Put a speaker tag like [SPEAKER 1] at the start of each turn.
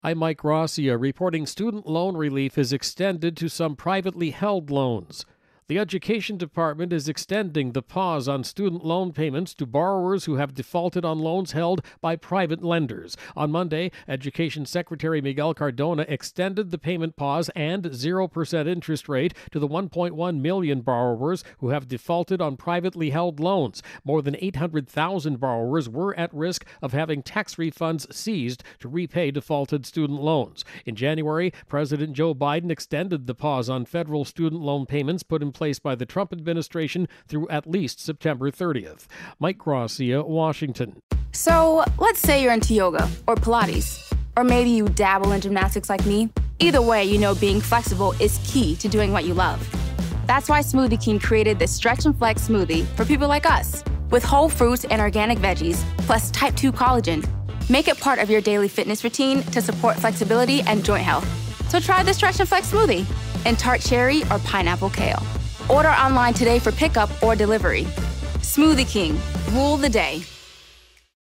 [SPEAKER 1] I'm Mike Rossier reporting student loan relief is extended to some privately held loans. The Education Department is extending the pause on student loan payments to borrowers who have defaulted on loans held by private lenders. On Monday, Education Secretary Miguel Cardona extended the payment pause and 0% interest rate to the 1.1 million borrowers who have defaulted on privately held loans. More than 800,000 borrowers were at risk of having tax refunds seized to repay defaulted student loans. In January, President Joe Biden extended the pause on federal student loan payments put in place by the Trump administration through at least September 30th. Mike Rossier, Washington.
[SPEAKER 2] So let's say you're into yoga or Pilates, or maybe you dabble in gymnastics like me. Either way, you know being flexible is key to doing what you love. That's why Smoothie King created this Stretch and Flex smoothie for people like us, with whole fruits and organic veggies, plus type 2 collagen. Make it part of your daily fitness routine to support flexibility and joint health. So try the Stretch and Flex smoothie in tart cherry or pineapple kale. Order online today for pickup or delivery. Smoothie King, rule the day.